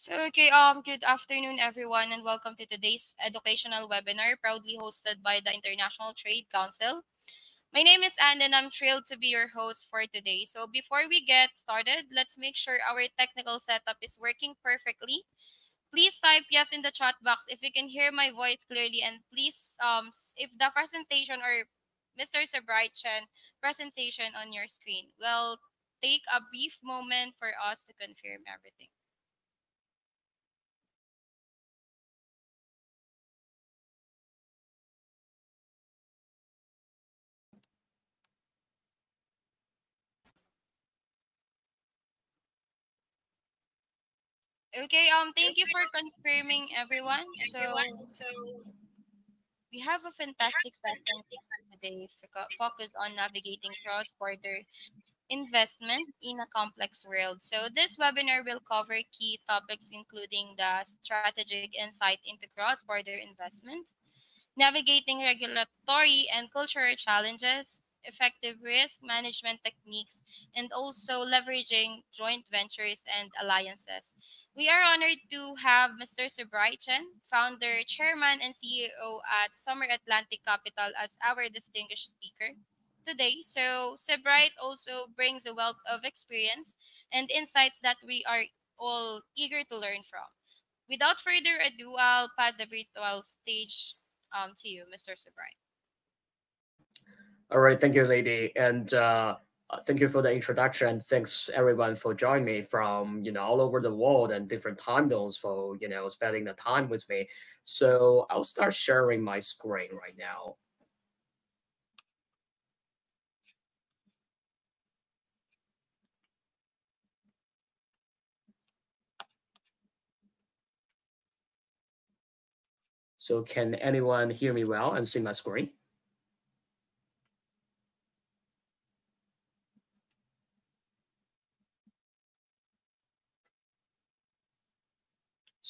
So, okay, um, good afternoon, everyone, and welcome to today's educational webinar, proudly hosted by the International Trade Council. My name is Anne, and I'm thrilled to be your host for today. So, before we get started, let's make sure our technical setup is working perfectly. Please type yes in the chat box if you can hear my voice clearly, and please, um, if the presentation or Mr. Sebright Chen presentation on your screen, will take a brief moment for us to confirm everything. Okay, um, thank you for confirming, everyone. So, we have a fantastic session today focus on navigating cross-border investment in a complex world. So this webinar will cover key topics including the strategic insight into cross-border investment, navigating regulatory and cultural challenges, effective risk management techniques, and also leveraging joint ventures and alliances. We are honored to have Mr. Sebright Chen, founder, chairman, and CEO at Summer Atlantic Capital as our distinguished speaker today. So Sebright also brings a wealth of experience and insights that we are all eager to learn from. Without further ado, I'll pass the virtual stage um, to you, Mr. Sebright. All right, thank you, lady. And uh, Uh, thank you for the introduction. Thanks everyone for joining me from you know all over the world and different time zones for you know spending the time with me. So I'll start sharing my screen right now. So can anyone hear me well and see my screen?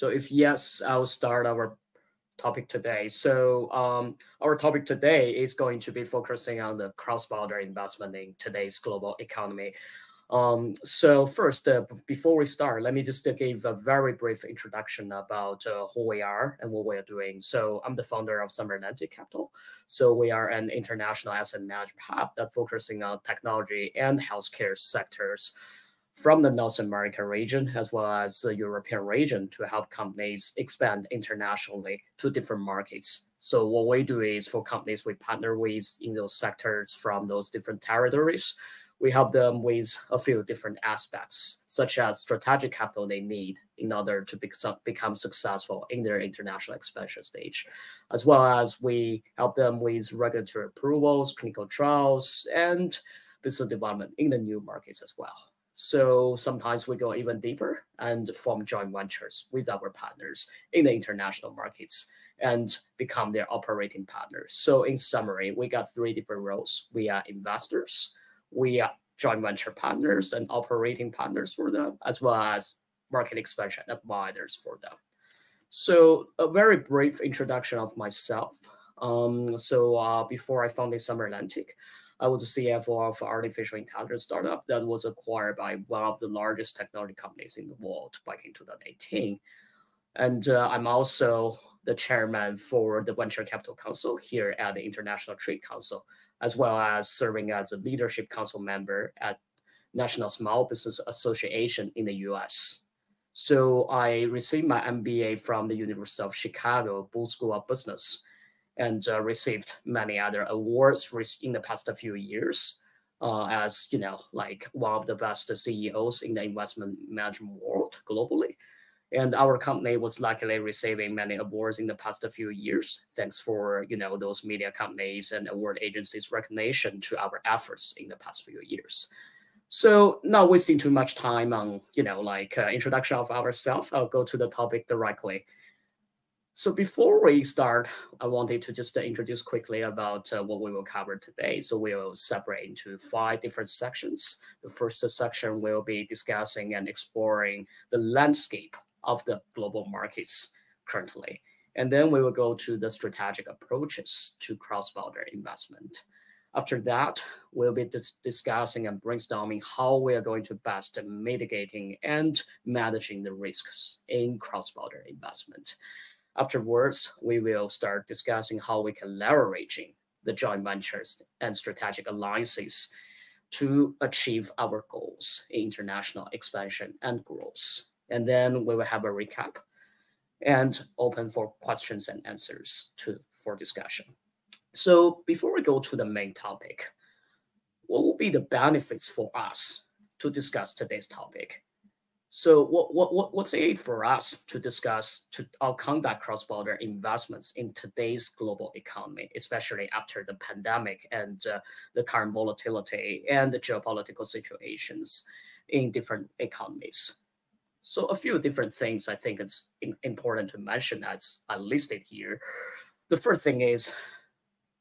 So if yes, I'll start our topic today. So um, our topic today is going to be focusing on the cross-border investment in today's global economy. Um, so first, uh, before we start, let me just uh, give a very brief introduction about uh, who we are and what we are doing. So I'm the founder of Summer Atlantic Capital. So we are an international asset management hub that focusing on technology and healthcare sectors from the North American region as well as the European region to help companies expand internationally to different markets. So what we do is for companies we partner with in those sectors from those different territories, we help them with a few different aspects, such as strategic capital they need in order to become successful in their international expansion stage, as well as we help them with regulatory approvals, clinical trials, and business development in the new markets as well. So sometimes we go even deeper and form joint ventures with our partners in the international markets and become their operating partners. So in summary, we got three different roles. We are investors, we are joint venture partners and operating partners for them, as well as market expansion advisors for them. So a very brief introduction of myself. Um, so uh, before I founded Summer Atlantic, I was the CFO of artificial intelligence startup that was acquired by one of the largest technology companies in the world back in 2018. And uh, I'm also the chairman for the Venture Capital Council here at the International Trade Council, as well as serving as a leadership council member at National Small Business Association in the US. So I received my MBA from the University of Chicago Booth School of Business and uh, received many other awards in the past few years uh, as you know like one of the best CEOs in the investment management world globally. And our company was luckily receiving many awards in the past few years, thanks for you know those media companies and award agencies' recognition to our efforts in the past few years. So not wasting too much time on you know like uh, introduction of ourselves, I'll go to the topic directly. So before we start, I wanted to just introduce quickly about uh, what we will cover today. So we will separate into five different sections. The first section will be discussing and exploring the landscape of the global markets currently. And then we will go to the strategic approaches to cross-border investment. After that, we'll be dis discussing and brainstorming how we are going to best mitigating and managing the risks in cross-border investment. Afterwards, we will start discussing how we can leveraging the joint ventures and strategic alliances to achieve our goals in international expansion and growth. And then we will have a recap and open for questions and answers to for discussion. So before we go to the main topic, what will be the benefits for us to discuss today's topic? So what, what, what what's it for us to discuss to our conduct cross-border investments in today's global economy, especially after the pandemic and uh, the current volatility and the geopolitical situations in different economies? So a few different things I think it's important to mention as I listed here. The first thing is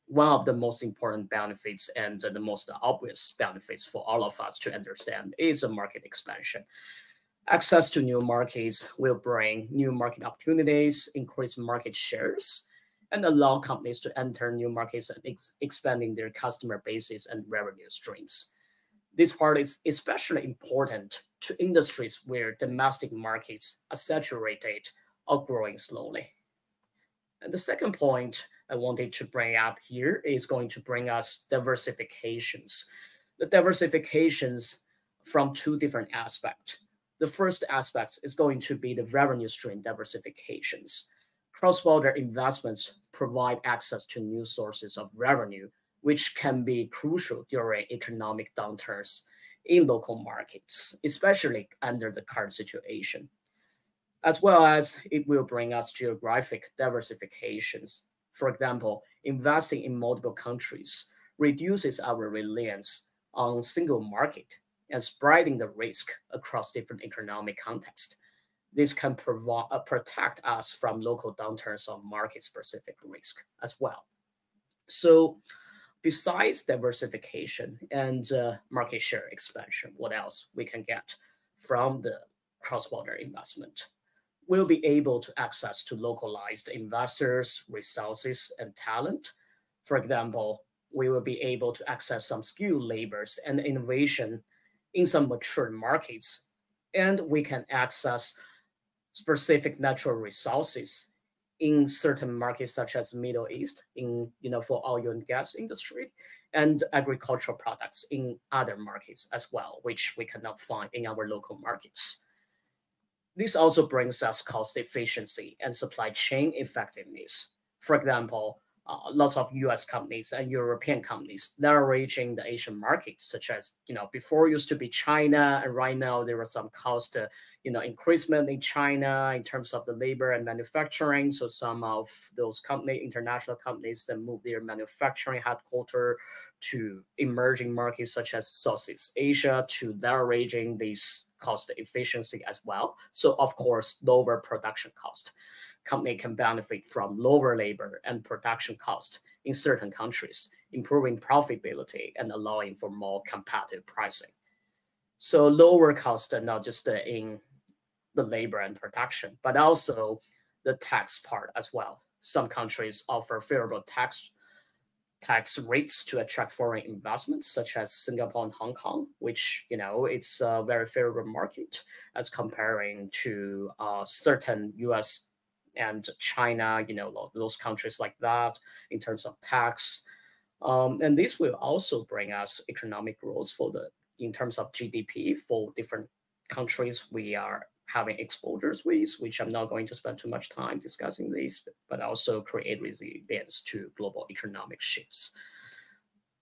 one of the most important benefits and the most obvious benefits for all of us to understand is a market expansion. Access to new markets will bring new market opportunities, increase market shares, and allow companies to enter new markets and ex expanding their customer bases and revenue streams. This part is especially important to industries where domestic markets are saturated or growing slowly. And the second point I wanted to bring up here is going to bring us diversifications. The diversifications from two different aspects. The first aspect is going to be the revenue stream diversifications. Cross-border investments provide access to new sources of revenue, which can be crucial during economic downturns in local markets, especially under the current situation as well as it will bring us geographic diversifications. For example, investing in multiple countries reduces our reliance on single market and spreading the risk across different economic contexts. This can uh, protect us from local downturns or market-specific risk as well. So besides diversification and uh, market share expansion, what else we can get from the cross-border investment? We'll be able to access to localized investors, resources, and talent. For example, we will be able to access some skilled labors and innovation in some mature markets, and we can access specific natural resources in certain markets such as Middle East, in you know for oil and gas industry, and agricultural products in other markets as well, which we cannot find in our local markets. This also brings us cost efficiency and supply chain effectiveness. For example, uh, lots of U.S. companies and European companies that are reaching the Asian market, such as you know before used to be China, and right now there was some cost uh, you know increasement in China in terms of the labor and manufacturing. So some of those company international companies that move their manufacturing headquarters to emerging markets such as Southeast Asia to leveraging these cost efficiency as well. So of course, lower production cost. Company can benefit from lower labor and production cost in certain countries, improving profitability and allowing for more competitive pricing. So lower cost not just in the labor and production, but also the tax part as well. Some countries offer favorable tax tax rates to attract foreign investments, such as Singapore and Hong Kong, which you know it's a very favorable market as comparing to uh, certain U.S. and China, you know those countries like that in terms of tax, um, and this will also bring us economic growth for the in terms of GDP for different countries we are having exposures with, which I'm not going to spend too much time discussing these, but also create resilience to global economic shifts.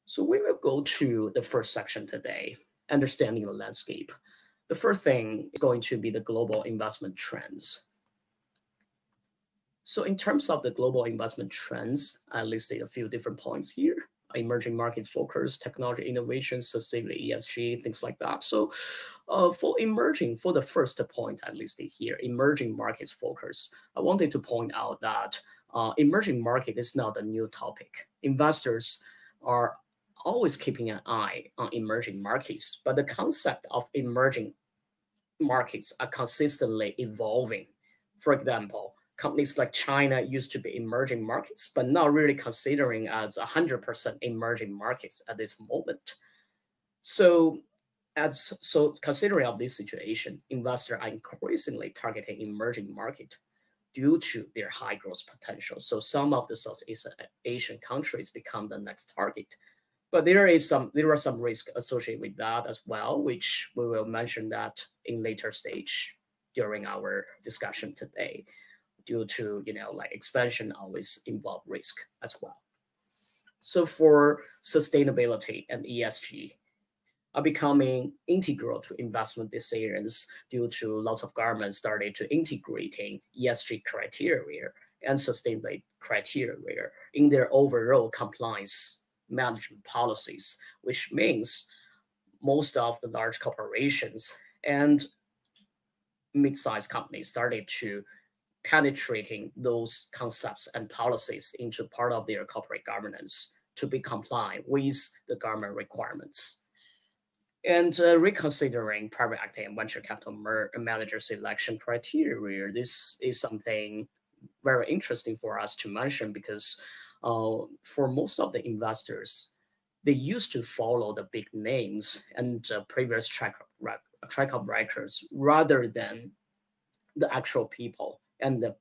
So we will go to the first section today, understanding the landscape. The first thing is going to be the global investment trends. So in terms of the global investment trends, I listed a few different points here emerging market focus, technology innovation, sustainability, ESG, things like that. So uh, for emerging, for the first point I listed here, emerging markets focus, I wanted to point out that uh, emerging market is not a new topic. Investors are always keeping an eye on emerging markets, but the concept of emerging markets are consistently evolving. For example, companies like China used to be emerging markets, but not really considering as 100% emerging markets at this moment. So as so considering of this situation, investors are increasingly targeting emerging market due to their high growth potential. So some of the Southeast Asian countries become the next target. But there is some there are some risk associated with that as well, which we will mention that in later stage during our discussion today, due to you know like expansion always involve risk as well. So for sustainability and ESG, are becoming integral to investment decisions due to lots of governments started to integrating ESG criteria and sustainability criteria in their overall compliance management policies, which means most of the large corporations and mid-sized companies started to penetrating those concepts and policies into part of their corporate governance to be compliant with the government requirements. And uh, reconsidering private equity and venture capital manager selection criteria, this is something very interesting for us to mention because uh, for most of the investors, they used to follow the big names and uh, previous track, track of records rather than the actual people and the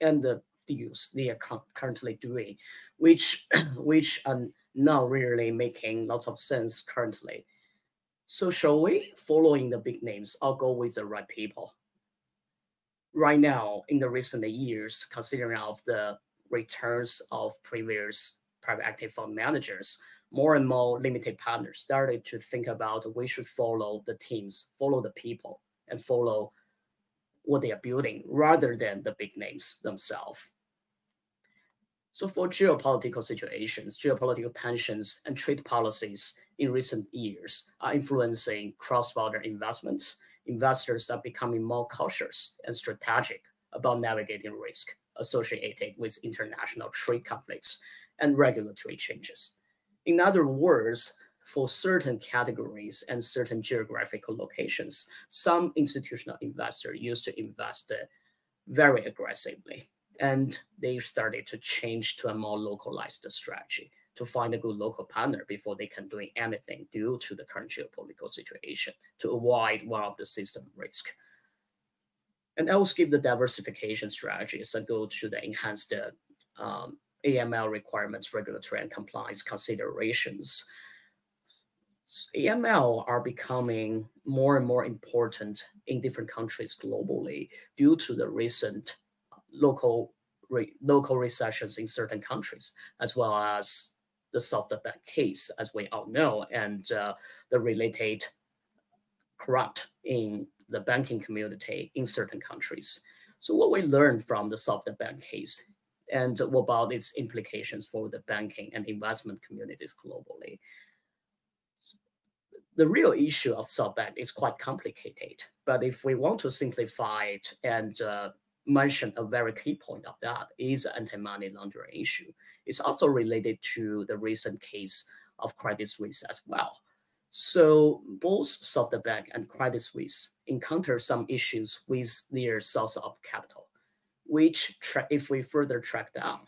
and the deals they are currently doing, which which are not really making lots of sense currently. So shall we, following the big names, I'll go with the right people. Right now, in the recent years, considering of the returns of previous private active fund managers, more and more limited partners started to think about we should follow the teams, follow the people, and follow what they are building rather than the big names themselves. So for geopolitical situations, geopolitical tensions, and trade policies in recent years are influencing cross-border investments. Investors are becoming more cautious and strategic about navigating risk associated with international trade conflicts and regulatory changes. In other words, for certain categories and certain geographical locations, some institutional investors used to invest very aggressively, and they started to change to a more localized strategy to find a good local partner before they can do anything due to the current geopolitical situation to avoid one of the system risk. And I will skip the diversification strategies and go to the enhanced um, AML requirements, regulatory and compliance considerations. AML are becoming more and more important in different countries globally due to the recent local re local recessions in certain countries, as well as the SoftBank case, as we all know, and uh, the related corrupt in the banking community in certain countries. So what we learned from the SoftBank case and what about its implications for the banking and investment communities globally. The real issue of SoftBank is quite complicated, but if we want to simplify it and uh, mention a very key point of that is anti-money laundering issue. It's also related to the recent case of Credit Suisse as well. So both SoftBank and Credit Suisse encounter some issues with their source of capital, which if we further track down,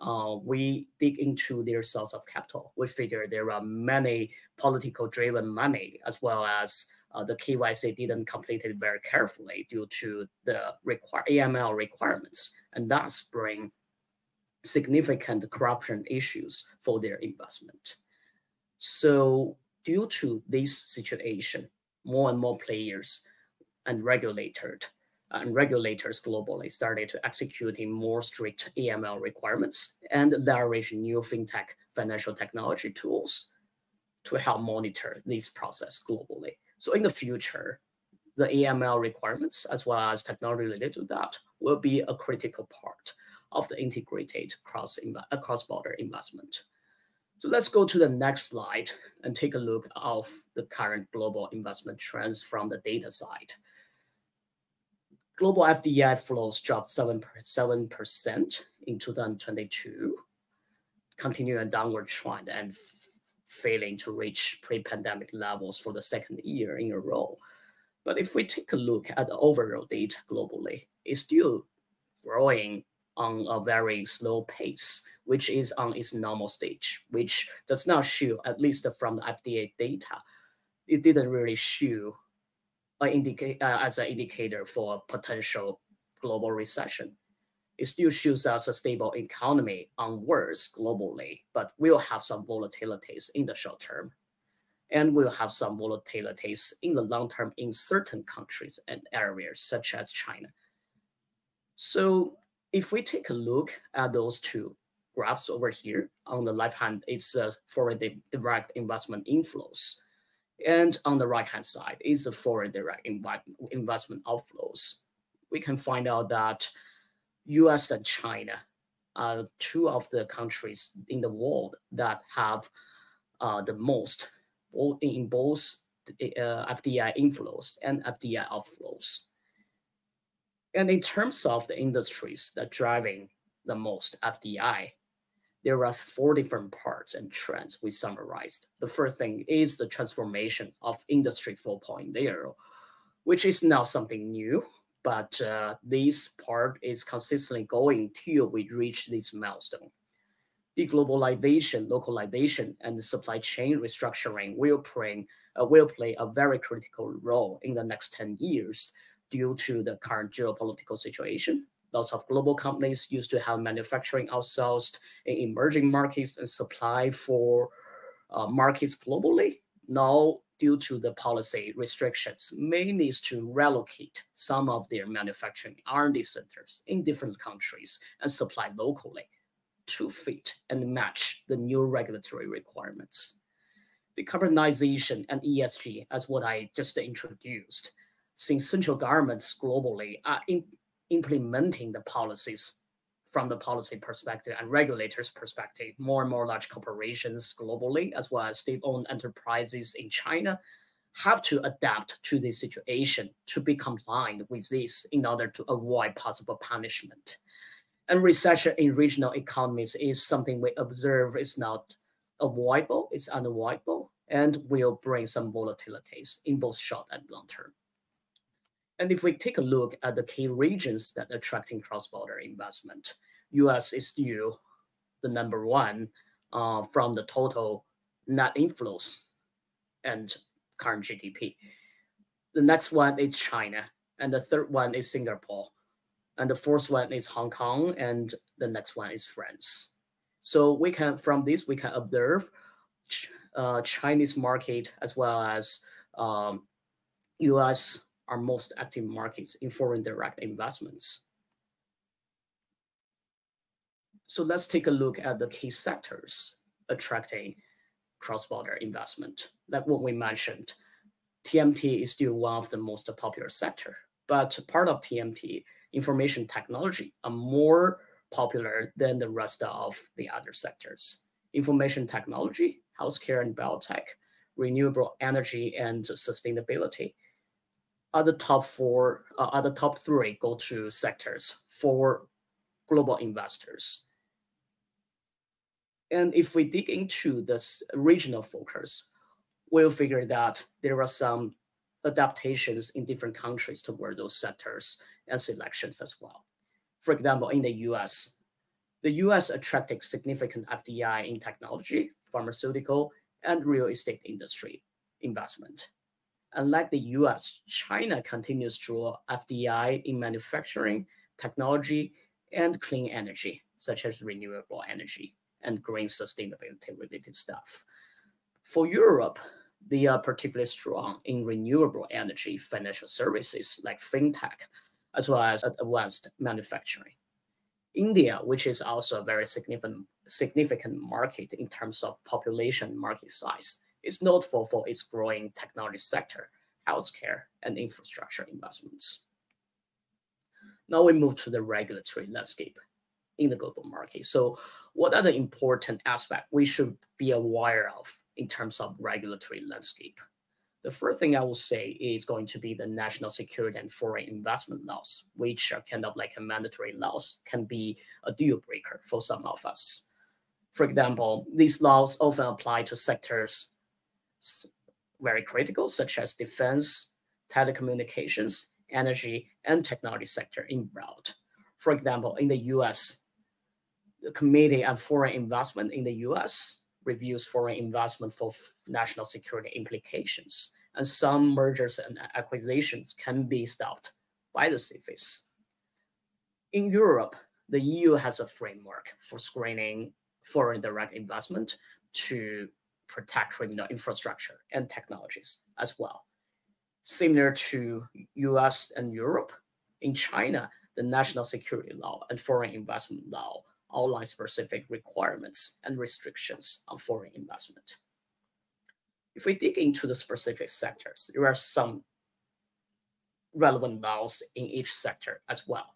uh, we dig into their source of capital. We figure there are many political driven money as well as uh, the KYC didn't complete it very carefully due to the require AML requirements, and thus bring significant corruption issues for their investment. So due to this situation, more and more players and regulated and regulators globally started to executing more strict AML requirements and leverage new fintech financial technology tools to help monitor this process globally. So in the future, the AML requirements as well as technology related to that will be a critical part of the integrated cross uh, cross-border investment. So let's go to the next slide and take a look of the current global investment trends from the data side. Global FDI flows dropped 7%, 7% in 2022, continuing a downward trend and failing to reach pre-pandemic levels for the second year in a row. But if we take a look at the overall data globally, it's still growing on a very slow pace, which is on its normal stage, which does not show, at least from the FDI data, it didn't really show indicate, uh, as an indicator for a potential global recession. It still shows us a stable economy onwards globally, but we'll have some volatilities in the short term. And we'll have some volatilities in the long term in certain countries and areas, such as China. So if we take a look at those two graphs over here, on the left hand, it's uh, foreign direct investment inflows. And on the right-hand side is the foreign direct investment outflows. We can find out that US and China are two of the countries in the world that have uh, the most in both uh, FDI inflows and FDI outflows. And in terms of the industries that driving the most FDI, there are four different parts and trends we summarized. The first thing is the transformation of Industry 4.0, which is not something new, but uh, this part is consistently going till we reach this milestone. Deglobalization, localization, and supply chain restructuring will play, uh, will play a very critical role in the next 10 years due to the current geopolitical situation lots of global companies used to have manufacturing outsourced in emerging markets and supply for uh, markets globally. Now, due to the policy restrictions, may need to relocate some of their manufacturing R&D centers in different countries and supply locally to fit and match the new regulatory requirements. Decarbonization and ESG, as what I just introduced, since central governments globally are in, implementing the policies from the policy perspective and regulators perspective, more and more large corporations globally, as well as state-owned enterprises in China, have to adapt to this situation to be compliant with this in order to avoid possible punishment. And recession in regional economies is something we observe is not avoidable, it's unavoidable, and will bring some volatilities in both short and long term. And if we take a look at the key regions that are attracting cross-border investment, US is still the number one uh, from the total net inflows and current GDP. The next one is China, and the third one is Singapore, and the fourth one is Hong Kong, and the next one is France. So we can, from this, we can observe uh, Chinese market as well as um, US are most active markets in foreign direct investments. So let's take a look at the key sectors attracting cross-border investment. Like what we mentioned, TMT is still one of the most popular sector, but part of TMT, information technology, are more popular than the rest of the other sectors. Information technology, healthcare and biotech, renewable energy and sustainability, other top four, uh, other top three go-to sectors for global investors. And if we dig into this regional focus, we'll figure that there are some adaptations in different countries toward those sectors and selections as well. For example, in the US, the US attracted significant FDI in technology, pharmaceutical, and real estate industry investment. Unlike the US, China continues to draw FDI in manufacturing, technology, and clean energy, such as renewable energy and green sustainability related stuff. For Europe, they are particularly strong in renewable energy financial services like fintech, as well as advanced manufacturing. India, which is also a very significant, significant market in terms of population market size, is notable for its growing technology sector, healthcare, and infrastructure investments. Now we move to the regulatory landscape in the global market. So what are the important aspects we should be aware of in terms of regulatory landscape? The first thing I will say is going to be the national security and foreign investment laws, which are kind of like a mandatory laws, can be a deal breaker for some of us. For example, these laws often apply to sectors very critical, such as defense, telecommunications, energy, and technology sector in broad. For example, in the US, the Committee on Foreign Investment in the US reviews foreign investment for national security implications, and some mergers and acquisitions can be stopped by the CFIUS. In Europe, the EU has a framework for screening foreign direct investment to protect the infrastructure and technologies as well. Similar to US and Europe, in China, the national security law and foreign investment law outline specific requirements and restrictions on foreign investment. If we dig into the specific sectors, there are some relevant laws in each sector as well.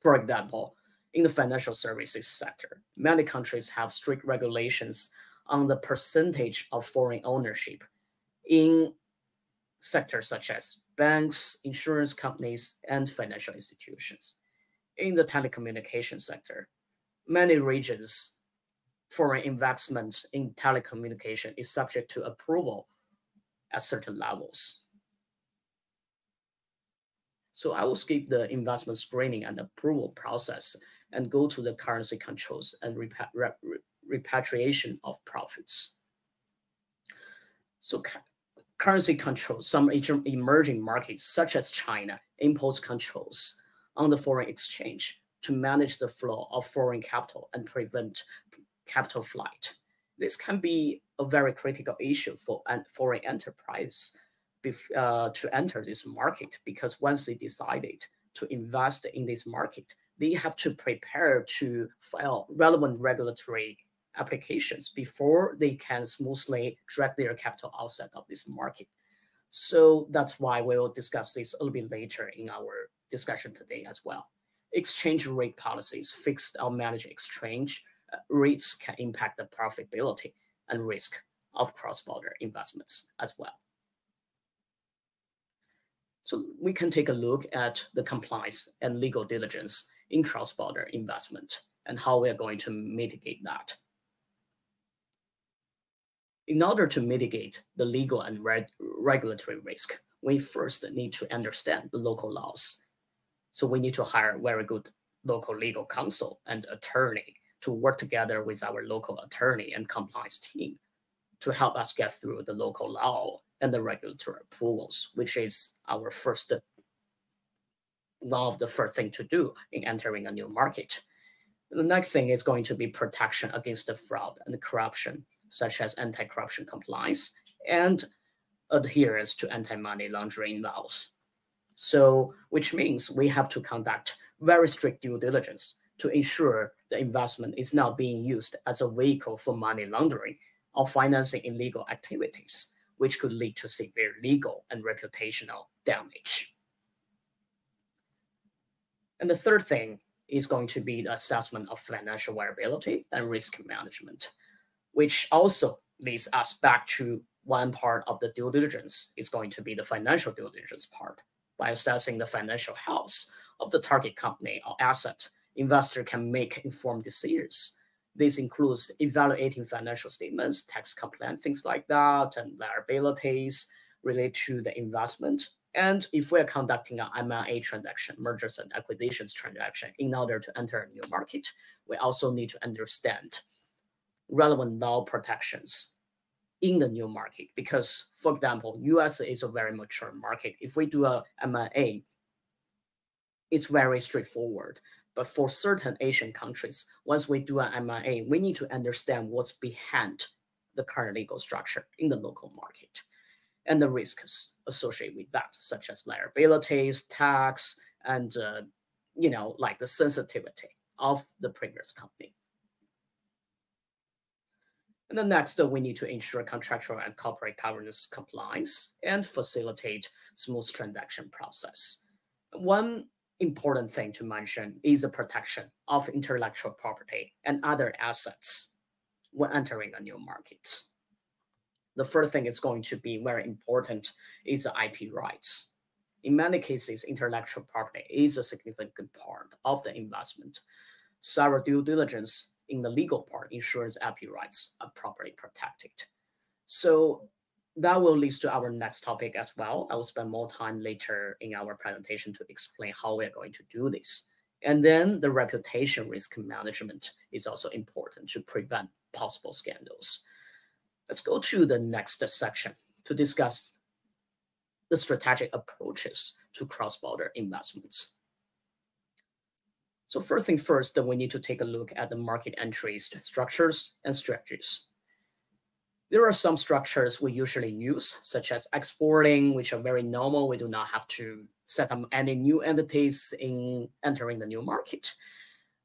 For example, in the financial services sector, many countries have strict regulations on the percentage of foreign ownership in sectors such as banks, insurance companies, and financial institutions. In the telecommunication sector, many regions foreign investment in telecommunication is subject to approval at certain levels. So I will skip the investment screening and approval process and go to the currency controls and repatriation of profits. So currency controls, some emerging markets such as China impose controls on the foreign exchange to manage the flow of foreign capital and prevent capital flight. This can be a very critical issue for an foreign enterprise uh, to enter this market because once they decided to invest in this market, they have to prepare to file relevant regulatory applications before they can smoothly drag their capital outside of this market. So that's why we will discuss this a little bit later in our discussion today as well. Exchange rate policies, fixed or managed exchange uh, rates can impact the profitability and risk of cross-border investments as well. So we can take a look at the compliance and legal diligence in cross-border investment and how we are going to mitigate that. In order to mitigate the legal and reg regulatory risk, we first need to understand the local laws. So we need to hire very good local legal counsel and attorney to work together with our local attorney and compliance team to help us get through the local law and the regulatory approvals, which is our first one of the first thing to do in entering a new market. The next thing is going to be protection against the fraud and the corruption, such as anti-corruption compliance and adherence to anti-money laundering laws. So, which means we have to conduct very strict due diligence to ensure the investment is not being used as a vehicle for money laundering or financing illegal activities, which could lead to severe legal and reputational damage. And the third thing is going to be the assessment of financial viability and risk management, which also leads us back to one part of the due diligence is going to be the financial due diligence part. By assessing the financial health of the target company or asset, investor can make informed decisions this includes evaluating financial statements, tax compliance, things like that, and liabilities related to the investment. And if we're conducting an M&A transaction, mergers and acquisitions transaction, in order to enter a new market, we also need to understand relevant law protections in the new market. Because, for example, US is a very mature market. If we do a M&A, it's very straightforward. But for certain Asian countries, once we do an M&A, we need to understand what's behind the current legal structure in the local market and the risks associated with that, such as liabilities, tax, and uh, you know, like the sensitivity of the previous company. And then next, we need to ensure contractual and corporate governance compliance and facilitate smooth transaction process. One important thing to mention is the protection of intellectual property and other assets when entering a new market. The first thing is going to be very important is the IP rights. In many cases, intellectual property is a significant part of the investment. So our due diligence in the legal part ensures IP rights are properly protected. So that will lead to our next topic as well. I will spend more time later in our presentation to explain how we are going to do this. And then the reputation risk management is also important to prevent possible scandals. Let's go to the next section to discuss the strategic approaches to cross-border investments. So first thing first, we need to take a look at the market entry structures and strategies. There are some structures we usually use, such as exporting, which are very normal. We do not have to set up any new entities in entering the new market.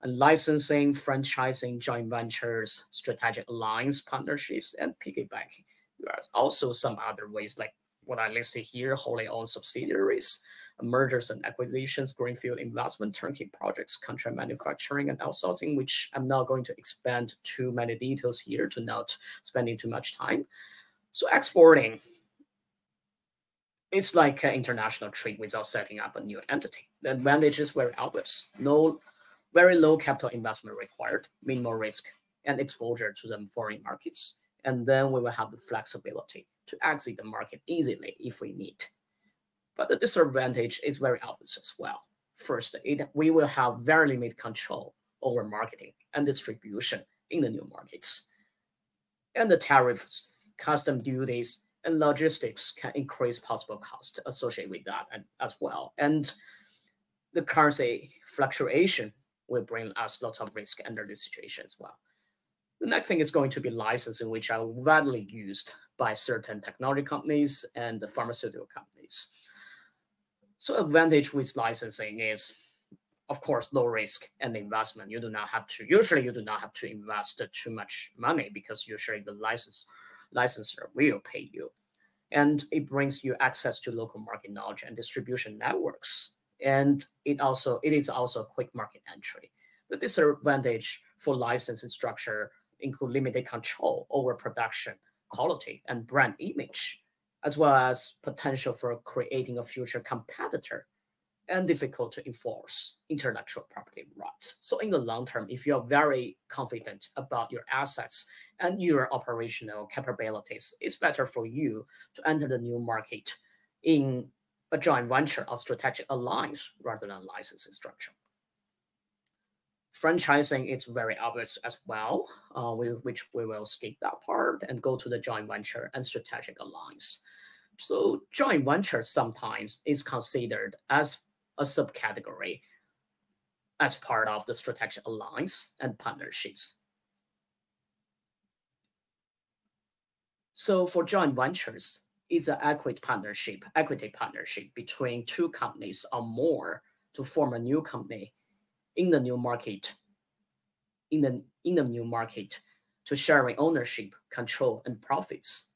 And licensing, franchising, joint ventures, strategic alliance partnerships, and piggybacking. There are also some other ways like what I listed here, wholly owned subsidiaries, mergers and acquisitions, greenfield investment, turnkey projects, contract manufacturing, and outsourcing, which I'm not going to expand too many details here to not spending too much time. So exporting it's like an international trade without setting up a new entity. The advantage is very obvious. No, very low capital investment required, minimal risk and exposure to the foreign markets. And then we will have the flexibility to exit the market easily if we need. But the disadvantage is very obvious as well. First, it, we will have very limited control over marketing and distribution in the new markets. And the tariffs, custom duties, and logistics can increase possible cost associated with that as well. And the currency fluctuation will bring us lots of risk under this situation as well. The next thing is going to be licensing, which are widely used by certain technology companies and the pharmaceutical companies. So advantage with licensing is, of course, low risk and investment. You do not have to, usually you do not have to invest too much money because usually the license licensor will pay you. And it brings you access to local market knowledge and distribution networks. And it also it is also a quick market entry. The disadvantage for licensing structure include limited control over production quality and brand image as well as potential for creating a future competitor and difficult to enforce intellectual property rights. So in the long term, if you're very confident about your assets and your operational capabilities, it's better for you to enter the new market in a joint venture or strategic alliance rather than licensing structure. Franchising is very obvious as well, uh, we, which we will skip that part and go to the joint venture and strategic alliance. So joint venture sometimes is considered as a subcategory as part of the strategic alliance and partnerships. So for joint ventures, it's an equity partnership, equity partnership between two companies or more to form a new company in the new market, in the in the new market to sharing ownership, control, and profits.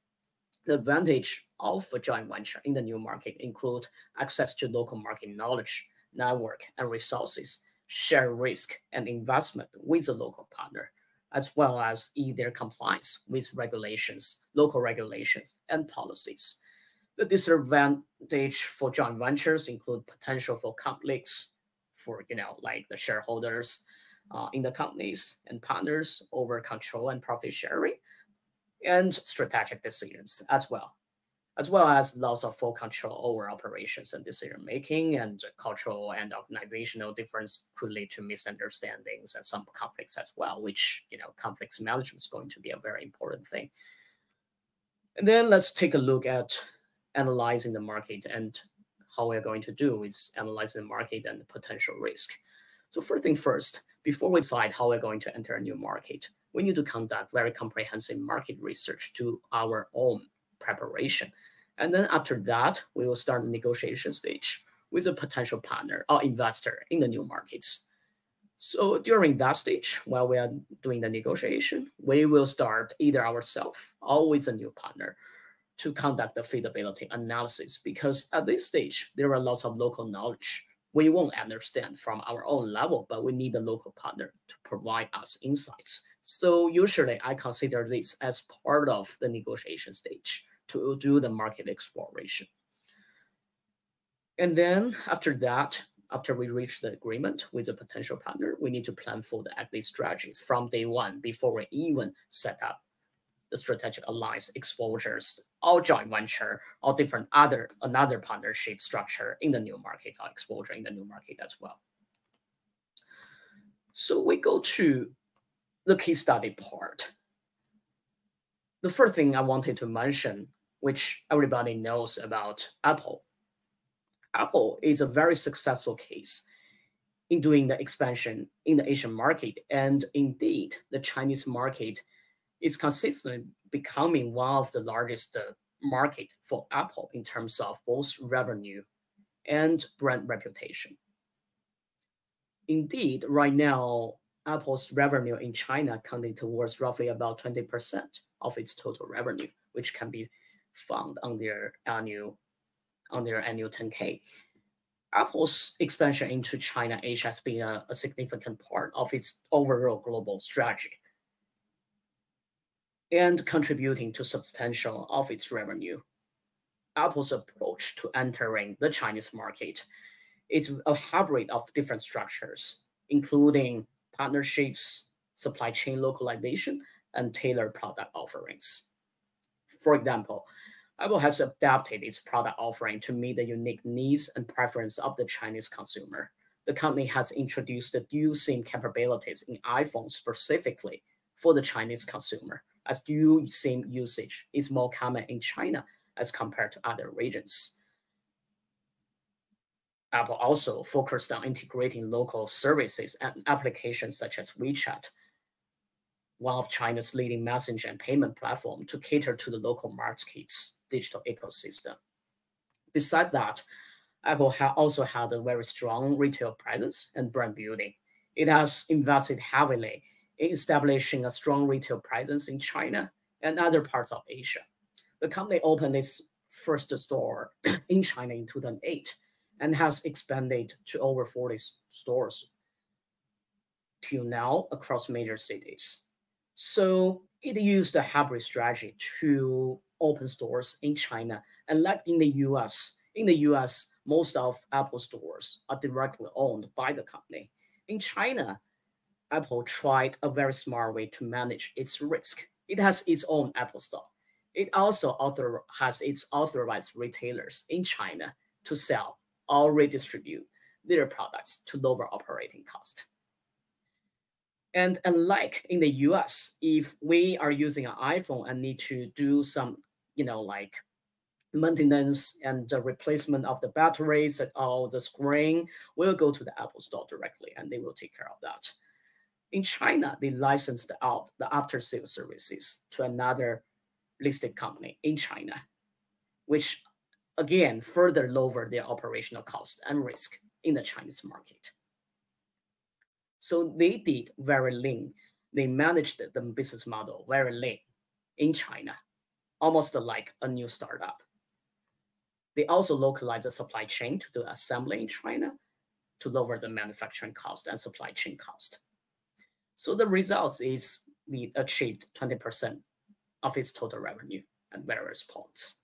The advantage of a joint venture in the new market include access to local market knowledge, network, and resources, share risk and investment with a local partner, as well as either compliance with regulations, local regulations, and policies. The disadvantage for joint ventures include potential for conflicts for, you know, like the shareholders uh, in the companies and partners over control and profit sharing, and strategic decisions as well as well as loss of full control over operations and decision making, and cultural and organizational difference could lead to misunderstandings and some conflicts as well, which, you know, conflicts management is going to be a very important thing. And then let's take a look at analyzing the market and how we're going to do is analyze the market and the potential risk. So first thing first, before we decide how we're going to enter a new market, we need to conduct very comprehensive market research to our own preparation. And then after that, we will start the negotiation stage with a potential partner or investor in the new markets. So during that stage, while we are doing the negotiation, we will start either ourselves or with a new partner to conduct the feasibility analysis because at this stage, there are lots of local knowledge we won't understand from our own level, but we need a local partner to provide us insights. So usually I consider this as part of the negotiation stage to do the market exploration. And then after that, after we reach the agreement with a potential partner, we need to plan for the exit strategies from day one before we even set up the strategic alliance exposures or joint venture or different other another partnership structure in the new market or exposure in the new market as well. So we go to the case study part. The first thing I wanted to mention, which everybody knows about Apple. Apple is a very successful case in doing the expansion in the Asian market. And indeed, the Chinese market is consistently becoming one of the largest uh, market for Apple in terms of both revenue and brand reputation. Indeed, right now, Apple's revenue in China counted towards roughly about 20% of its total revenue, which can be found on their annual on their annual 10K. Apple's expansion into China Asia has been a, a significant part of its overall global strategy and contributing to substantial of its revenue. Apple's approach to entering the Chinese market is a hybrid of different structures, including partnerships, supply chain localization, and tailored product offerings. For example, Apple has adapted its product offering to meet the unique needs and preference of the Chinese consumer. The company has introduced the dual SIM capabilities in iPhone specifically for the Chinese consumer, as dual SIM usage is more common in China as compared to other regions. Apple also focused on integrating local services and applications such as WeChat, one of China's leading messenger and payment platform to cater to the local market's digital ecosystem. Besides that, Apple ha also had a very strong retail presence and brand building. It has invested heavily establishing a strong retail presence in China and other parts of Asia. The company opened its first store in China in 2008 and has expanded to over 40 stores till now across major cities. So it used a hybrid strategy to open stores in China. And like in the US, in the US, most of Apple stores are directly owned by the company. In China, Apple tried a very smart way to manage its risk. It has its own Apple Store. It also author, has its authorized retailers in China to sell or redistribute their products to lower operating cost. And unlike in the US, if we are using an iPhone and need to do some, you know, like maintenance and the replacement of the batteries or the screen, we'll go to the Apple Store directly and they will take care of that. In China, they licensed out the after sales services to another listed company in China, which again further lower their operational cost and risk in the Chinese market. So they did very lean. They managed the business model very lean in China, almost like a new startup. They also localized the supply chain to do assembly in China to lower the manufacturing cost and supply chain cost. So the results is they achieved 20% of its total revenue at various points.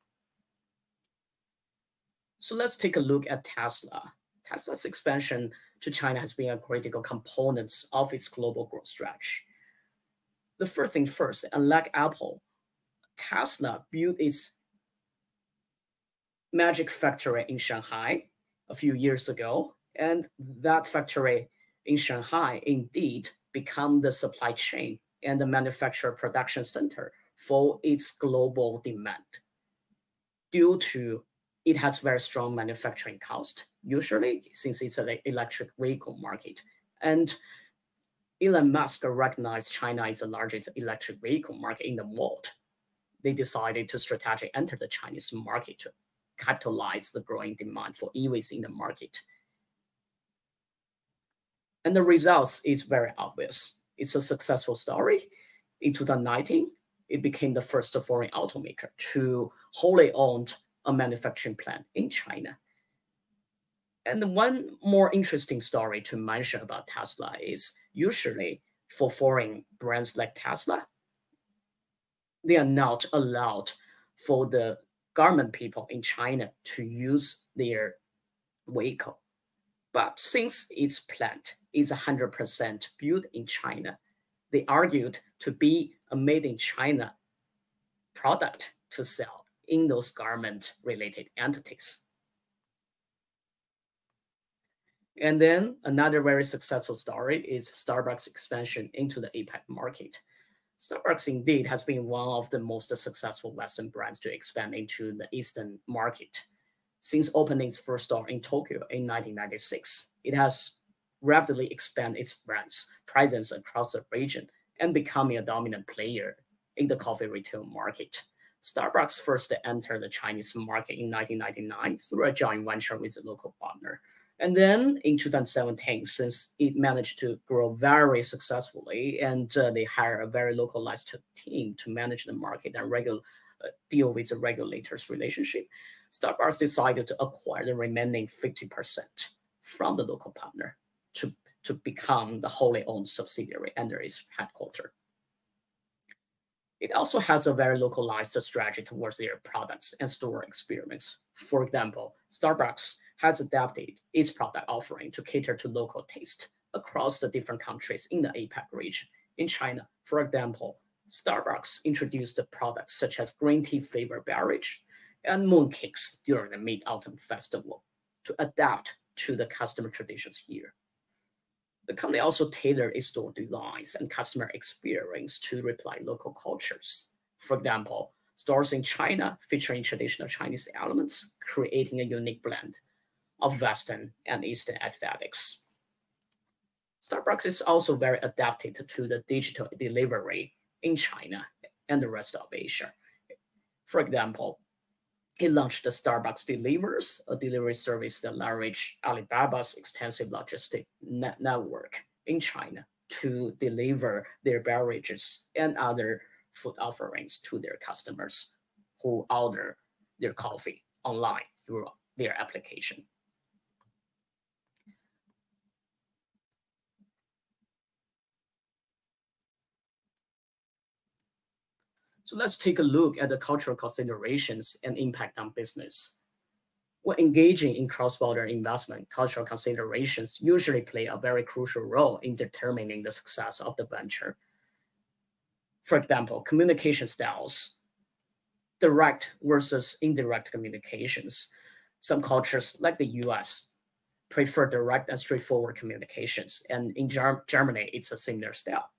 So let's take a look at Tesla. Tesla's expansion to China has been a critical component of its global growth strategy. The first thing first, unlike Apple, Tesla built its magic factory in Shanghai a few years ago, and that factory in Shanghai indeed become the supply chain and the manufacturer production center for its global demand due to it has very strong manufacturing cost usually since it's an electric vehicle market. And elon musk recognized china is the largest electric vehicle market in the world. They decided to strategically enter the chinese market to capitalize the growing demand for evs in the market and the results is very obvious. It's a successful story. In 2019, it became the first foreign automaker to wholly own a manufacturing plant in China. And one more interesting story to mention about Tesla is usually for foreign brands like Tesla, they are not allowed for the government people in China to use their vehicle. But since its plant is 100% built in China. They argued to be a made in China product to sell in those garment related entities. And then another very successful story is Starbucks' expansion into the APAC market. Starbucks indeed has been one of the most successful Western brands to expand into the Eastern market. Since opening its first store in Tokyo in 1996, it has rapidly expanded its brand's presence across the region and becoming a dominant player in the coffee retail market. Starbucks first entered the Chinese market in 1999 through a joint venture with a local partner. And then in 2017, since it managed to grow very successfully and uh, they hire a very localized team to manage the market and uh, deal with the regulators relationship, Starbucks decided to acquire the remaining 50% from the local partner to, to become the wholly owned subsidiary under its headquarters. It also has a very localized strategy towards their products and store experience. For example, Starbucks has adapted its product offering to cater to local taste across the different countries in the APAC region. In China, for example, Starbucks introduced products such as green tea flavored beverage and mooncakes during the Mid-Autumn Festival to adapt to the customer traditions here. The company also tailored its store designs and customer experience to reflect local cultures. For example, stores in China featuring traditional Chinese elements, creating a unique blend of Western and Eastern aesthetics. Starbucks is also very adapted to the digital delivery in China and the rest of Asia. For example, it launched the Starbucks Delivers, a delivery service that leverages Alibaba's extensive logistic net network in China to deliver their beverages and other food offerings to their customers who order their coffee online through their application. So let's take a look at the cultural considerations and impact on business. When engaging in cross-border investment, cultural considerations usually play a very crucial role in determining the success of the venture. For example, communication styles, direct versus indirect communications. Some cultures, like the US, prefer direct and straightforward communications, and in Germany, it's a similar style.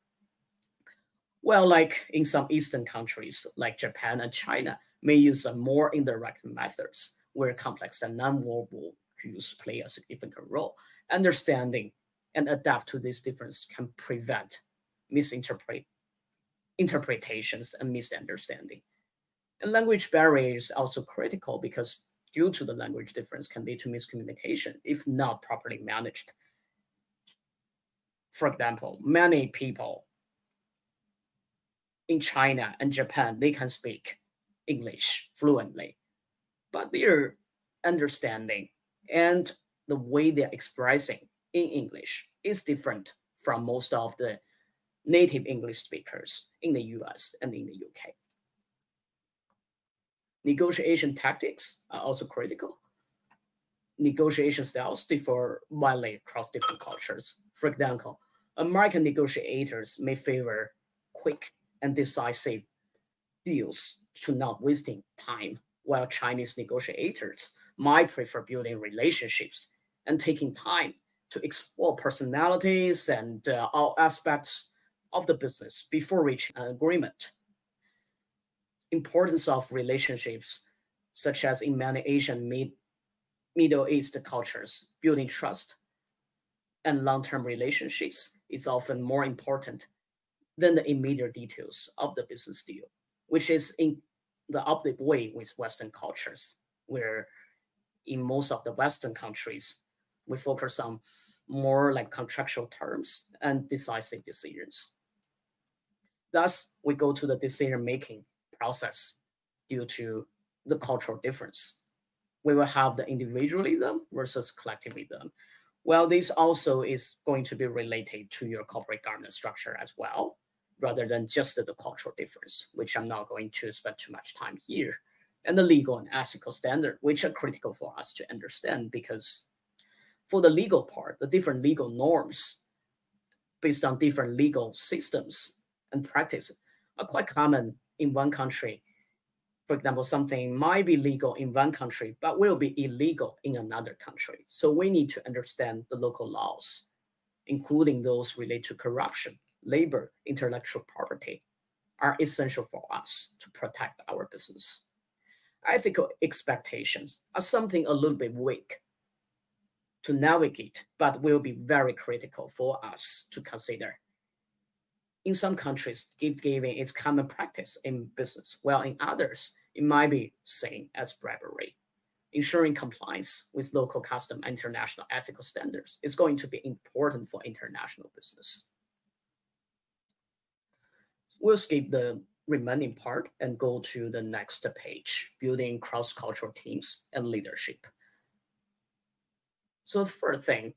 Well, like in some Eastern countries, like Japan and China, may use more indirect methods where complex and nonverbal cues play a significant role. Understanding and adapt to this difference can prevent misinterpret interpretations and misunderstanding. And language barriers also critical because due to the language difference can lead to miscommunication if not properly managed. For example, many people in China and Japan, they can speak English fluently, but their understanding and the way they're expressing in English is different from most of the native English speakers in the US and in the UK. Negotiation tactics are also critical. Negotiation styles differ widely across different cultures. For example, American negotiators may favor quick and decisive deals to not wasting time, while Chinese negotiators might prefer building relationships and taking time to explore personalities and uh, all aspects of the business before reaching an agreement. Importance of relationships, such as in many Asian mid, Middle East cultures, building trust and long-term relationships is often more important than the immediate details of the business deal, which is in the opposite way with Western cultures, where in most of the Western countries, we focus on more like contractual terms and decisive decisions. Thus, we go to the decision-making process due to the cultural difference. We will have the individualism versus collectivism. Well, this also is going to be related to your corporate governance structure as well rather than just the cultural difference, which I'm not going to spend too much time here, and the legal and ethical standard, which are critical for us to understand because for the legal part, the different legal norms based on different legal systems and practice are quite common in one country For example, something might be legal in one country, but will be illegal in another country. So we need to understand the local laws, including those related to corruption, labor, intellectual property, are essential for us to protect our business. Ethical expectations are something a little bit weak to navigate, but will be very critical for us to consider. In some countries, gift giving is common practice in business, while in others, it might be seen as bribery. Ensuring compliance with local custom international ethical standards is going to be important for international business. We'll skip the remaining part and go to the next page, building cross-cultural teams and leadership. So the first thing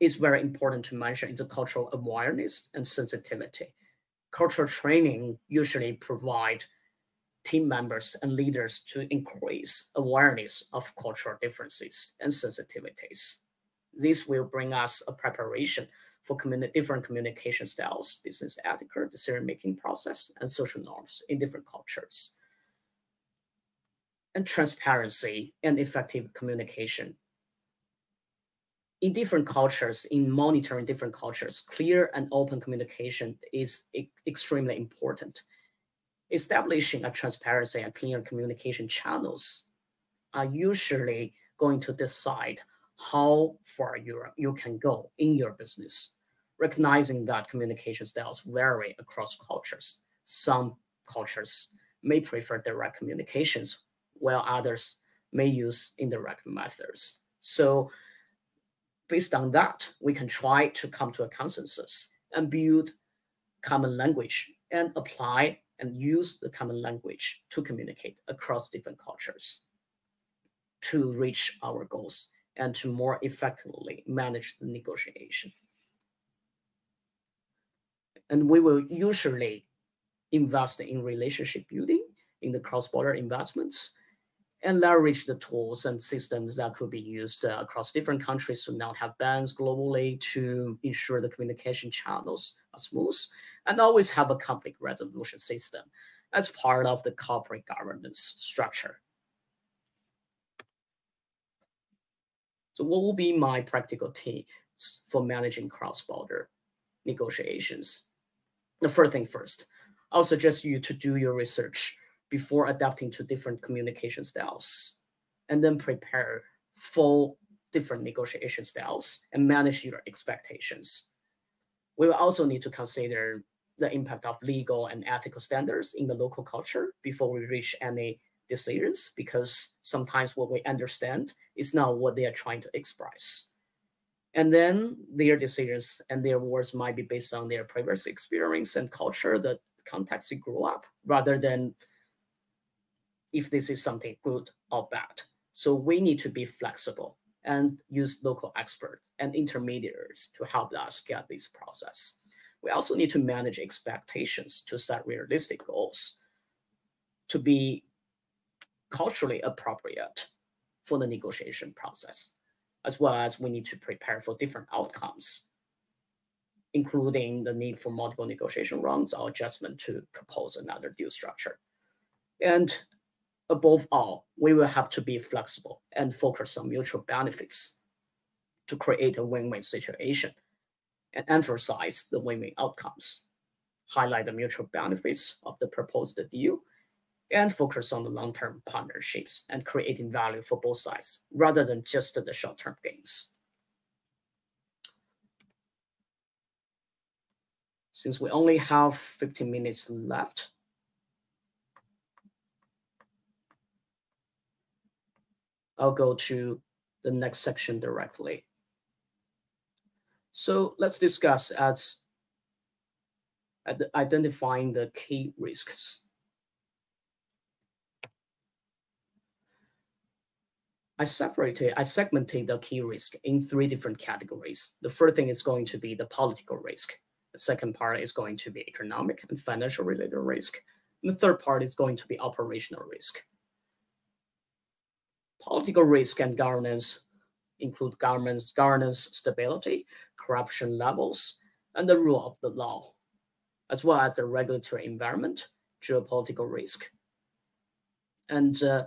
is very important to mention is the cultural awareness and sensitivity. Cultural training usually provide team members and leaders to increase awareness of cultural differences and sensitivities. This will bring us a preparation for communi different communication styles, business etiquette, decision-making process, and social norms in different cultures. And transparency and effective communication in different cultures, in monitoring different cultures, clear and open communication is e extremely important. Establishing a transparency and clear communication channels are usually going to decide how far you, you can go in your business, recognizing that communication styles vary across cultures. Some cultures may prefer direct communications, while others may use indirect methods. So based on that, we can try to come to a consensus and build common language and apply and use the common language to communicate across different cultures to reach our goals and to more effectively manage the negotiation. And we will usually invest in relationship building in the cross-border investments and leverage the tools and systems that could be used uh, across different countries to not have bans globally to ensure the communication channels are smooth and always have a conflict resolution system as part of the corporate governance structure. So what will be my practical tips for managing cross-border negotiations? The first thing first, I'll suggest you to do your research before adapting to different communication styles and then prepare for different negotiation styles and manage your expectations. We will also need to consider the impact of legal and ethical standards in the local culture before we reach any decisions, because sometimes what we understand is not what they are trying to express. And then their decisions and their words might be based on their previous experience and culture, the context they grew up, rather than if this is something good or bad. So we need to be flexible and use local experts and intermediaries to help us get this process. We also need to manage expectations to set realistic goals to be culturally appropriate for the negotiation process, as well as we need to prepare for different outcomes, including the need for multiple negotiation rounds or adjustment to propose another deal structure. And above all, we will have to be flexible and focus on mutual benefits to create a win-win situation and emphasize the win-win outcomes, highlight the mutual benefits of the proposed deal, and focus on the long-term partnerships and creating value for both sides rather than just the short-term gains. Since we only have 15 minutes left, I'll go to the next section directly. So let's discuss as identifying the key risks. I separated, I segmented the key risk in three different categories. The first thing is going to be the political risk. The second part is going to be economic and financial related risk. And the third part is going to be operational risk. Political risk and governance include government's governance stability, corruption levels, and the rule of the law, as well as the regulatory environment, geopolitical risk, And uh,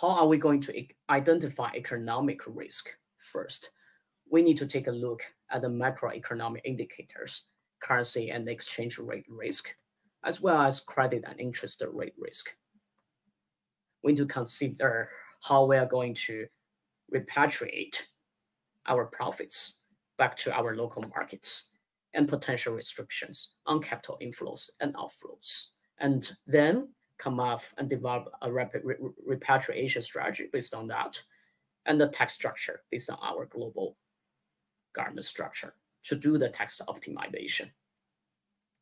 how are we going to identify economic risk first? We need to take a look at the macroeconomic indicators, currency and exchange rate risk, as well as credit and interest rate risk. We need to consider how we are going to repatriate our profits back to our local markets and potential restrictions on capital inflows and outflows. And then come up and develop a rapid re repatriation strategy based on that and the tax structure based on our global government structure to do the tax optimization.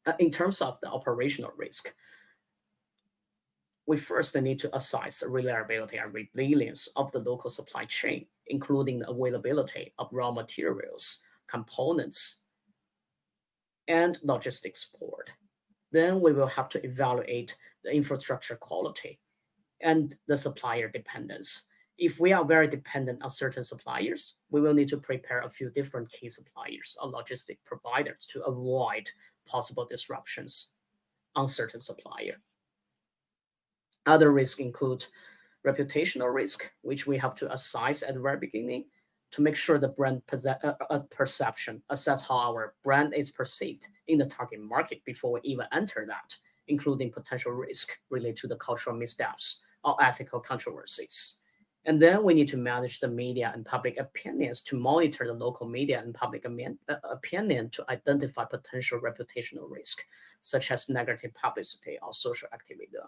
Uh, in terms of the operational risk, we first need to assess the reliability and resilience of the local supply chain, including the availability of raw materials, components, and logistics support. Then we will have to evaluate the infrastructure quality and the supplier dependence. If we are very dependent on certain suppliers, we will need to prepare a few different key suppliers or logistic providers to avoid possible disruptions on certain supplier. Other risks include reputational risk, which we have to assess at the very beginning to make sure the brand uh, uh, perception, assess how our brand is perceived in the target market before we even enter that, including potential risk related to the cultural missteps or ethical controversies. And then we need to manage the media and public opinions to monitor the local media and public uh, opinion to identify potential reputational risk, such as negative publicity or social activism.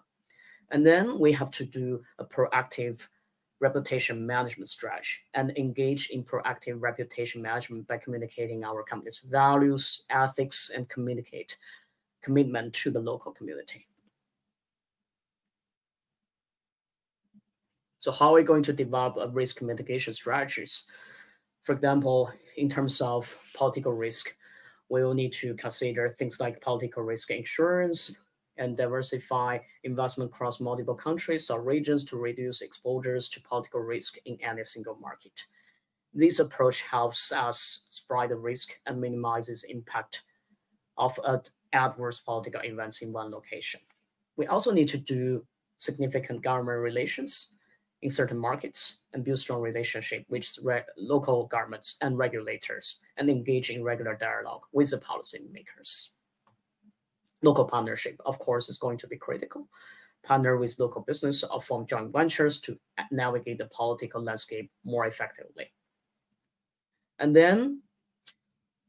And then we have to do a proactive reputation management strategy and engage in proactive reputation management by communicating our company's values, ethics, and communicate commitment to the local community. So how are we going to develop a risk mitigation strategies? For example, in terms of political risk, we will need to consider things like political risk insurance, and diversify investment across multiple countries or regions to reduce exposures to political risk in any single market. This approach helps us spread the risk and minimizes impact of adverse political events in one location. We also need to do significant government relations in certain markets and build strong relationship with local governments and regulators and engage in regular dialogue with the policymakers local partnership, of course, is going to be critical. Partner with local business or form joint ventures to navigate the political landscape more effectively. And then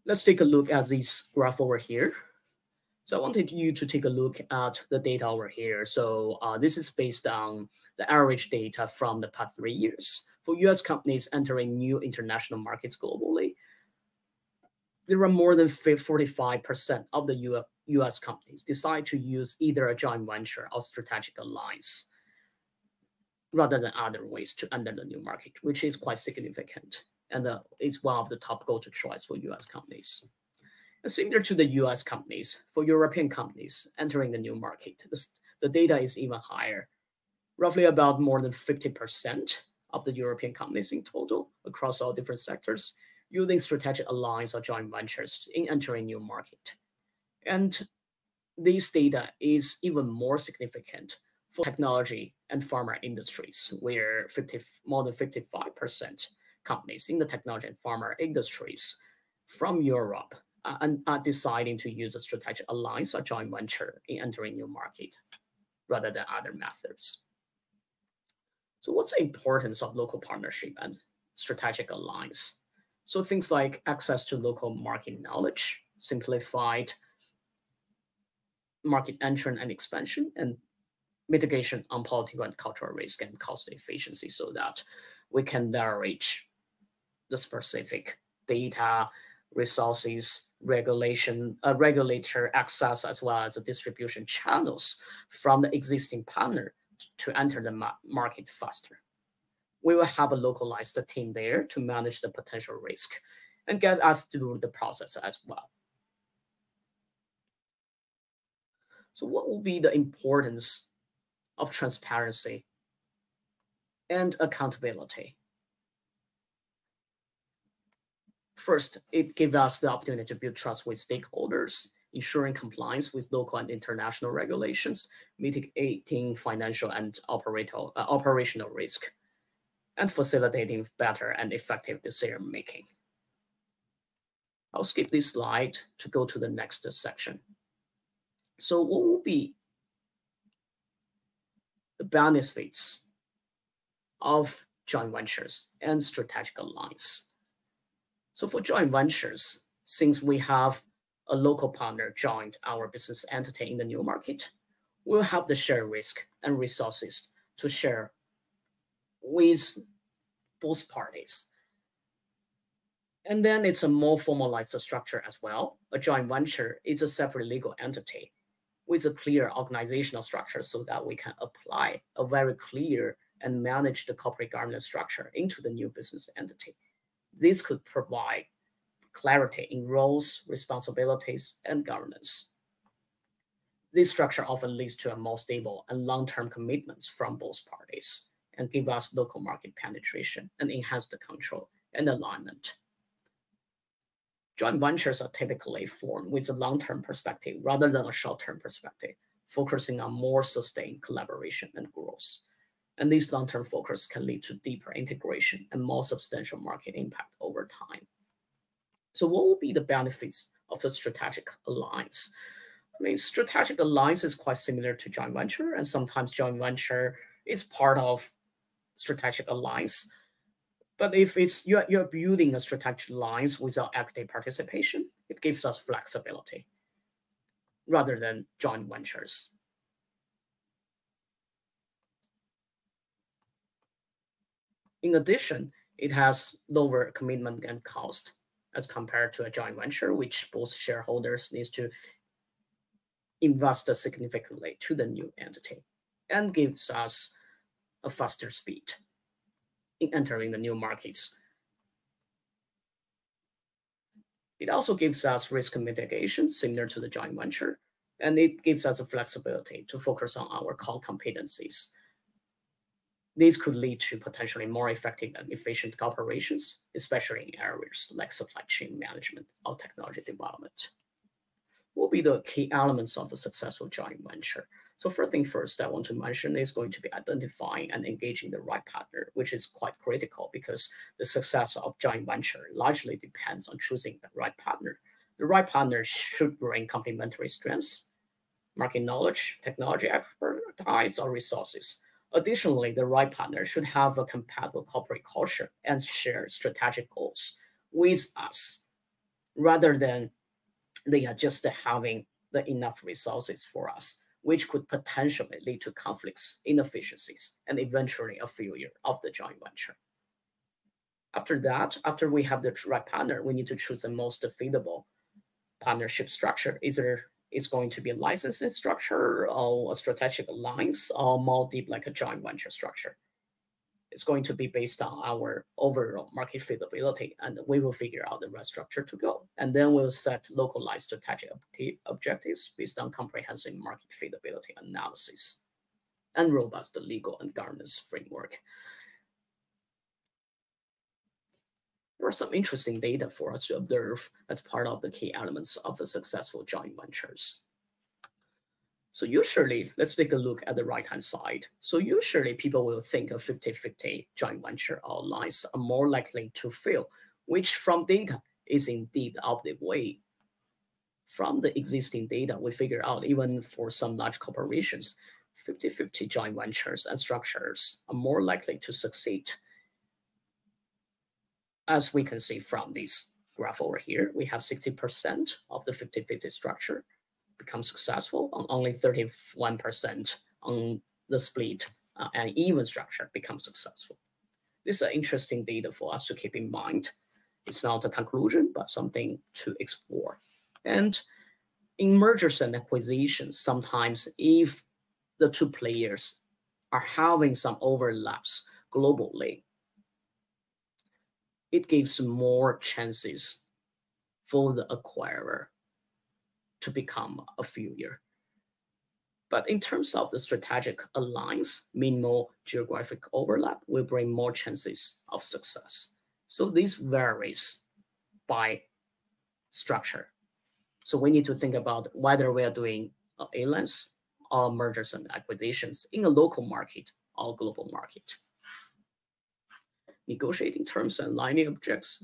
let's take a look at this graph over here. So I wanted you to take a look at the data over here. So uh, this is based on the average data from the past three years. For US companies entering new international markets globally, there are more than 45% of the US companies decide to use either a joint venture or strategic alliance rather than other ways to enter the new market, which is quite significant and uh, is one of the top go-to choice for US companies. Similar to the US companies, for European companies entering the new market, the, the data is even higher, roughly about more than 50% of the European companies in total across all different sectors using strategic alliance or joint ventures in entering new market. And this data is even more significant for technology and pharma industries, where 50, more than 55% companies in the technology and pharma industries from Europe Uh, are, are uh, deciding to use a strategic alliance or joint venture in entering new market rather than other methods. So what's the importance of local partnership and strategic alliance? So things like access to local market knowledge, simplified market entry and expansion, and mitigation on political and cultural risk and cost efficiency so that we can leverage the specific data, resources, regulation, uh, regulator access, as well as the distribution channels from the existing partner to enter the ma market faster. We will have a localized team there to manage the potential risk and get us through the process as well. So what will be the importance of transparency and accountability? First, it gave us the opportunity to build trust with stakeholders ensuring compliance with local and international regulations, mitigating financial and operational, uh, operational risk, and facilitating better and effective decision making. I'll skip this slide to go to the next section. So what will be the benefits of joint ventures and strategic alliance? So for joint ventures, since we have a local partner joined our business entity in the new market, we'll have the share risk and resources to share with both parties. And then it's a more formalized structure as well. A joint venture is a separate legal entity with a clear organizational structure so that we can apply a very clear and manage the corporate governance structure into the new business entity. This could provide clarity in roles, responsibilities, and governance. This structure often leads to a more stable and long-term commitments from both parties and give us local market penetration and enhance the control and alignment. Joint ventures are typically formed with a long-term perspective rather than a short-term perspective, focusing on more sustained collaboration and growth. And this long-term focus can lead to deeper integration and more substantial market impact over time. So what will be the benefits of the strategic alliance? I mean, strategic alliance is quite similar to joint venture, and sometimes joint venture is part of strategic alliance. But if it's you're, you're building a strategic alliance without active participation, it gives us flexibility rather than joint ventures. In addition, it has lower commitment and cost as compared to a joint venture, which both shareholders needs to invest significantly to the new entity and gives us a faster speed in entering the new markets. It also gives us risk mitigation similar to the joint venture, and it gives us a flexibility to focus on our core competencies. These could lead to potentially more effective and efficient operations, especially in areas like supply chain management or technology development. What will be the key elements of a successful joint venture? So first thing first I want to mention is going to be identifying and engaging the right partner, which is quite critical because the success of joint venture largely depends on choosing the right partner. The right partner should bring complementary strengths, market knowledge, technology expertise, or resources. Additionally, the right partner should have a compatible corporate culture and share strategic goals with us, rather than they are just having the enough resources for us which could potentially lead to conflicts, inefficiencies, and eventually a failure of the joint venture. After that, after we have the right partner, we need to choose the most feasible partnership structure. Either it's going to be a licensing structure or a strategic alliance or more deep like a joint venture structure it's going to be based on our overall market feasibility, and we will figure out the right structure to go. And then we'll set localized strategic objectives based on comprehensive market feasibility analysis and robust legal and governance framework. There are some interesting data for us to observe as part of the key elements of a successful joint ventures. So usually, let's take a look at the right-hand side. So usually people will think a 50-50 joint venture alliance are more likely to fail, which from data is indeed the opposite way. From the existing data, we figure out even for some large corporations, 50-50 joint ventures and structures are more likely to succeed. As we can see from this graph over here, we have 60% of the 50-50 structure become successful, and only 31% on the split uh, and even structure become successful. This is interesting data for us to keep in mind. It's not a conclusion, but something to explore. And in mergers and acquisitions, sometimes if the two players are having some overlaps globally, it gives more chances for the acquirer to become a failure. But in terms of the strategic alliance, minimal geographic overlap will bring more chances of success. So this varies by structure. So we need to think about whether we are doing uh, alliance or mergers and acquisitions in a local market or global market. Negotiating terms and lining objects.